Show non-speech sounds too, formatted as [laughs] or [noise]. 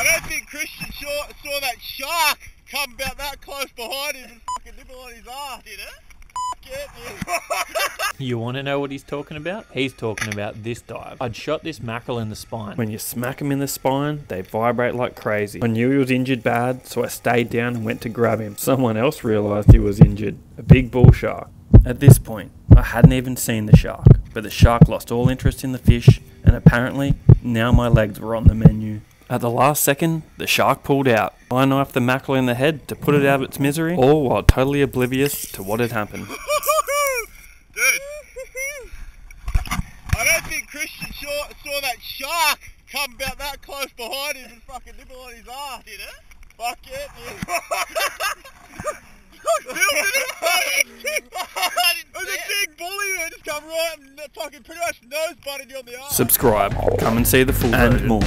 I don't think Christian saw, saw that shark come about that close behind him and fucking nibble on his ass. Did it? [laughs] You want to know what he's talking about? He's talking about this dive. I'd shot this mackerel in the spine. When you smack him in the spine, they vibrate like crazy. I knew he was injured bad, so I stayed down and went to grab him. Someone else realised he was injured. A big bull shark. At this point, I hadn't even seen the shark, but the shark lost all interest in the fish, and apparently, now my legs were on the menu. At the last second, the shark pulled out. I knifed the mackerel in the head to put it out of its misery, all while totally oblivious to what had happened. [laughs] Dude. I don't think Christian saw, saw that shark come about that close behind him and fucking nibble on his ass. Did it? Fuck yeah, dude. [laughs] There's a big bully that just come right and fucking pretty much nose butted you on the arse. Subscribe, come and see the full And version. more.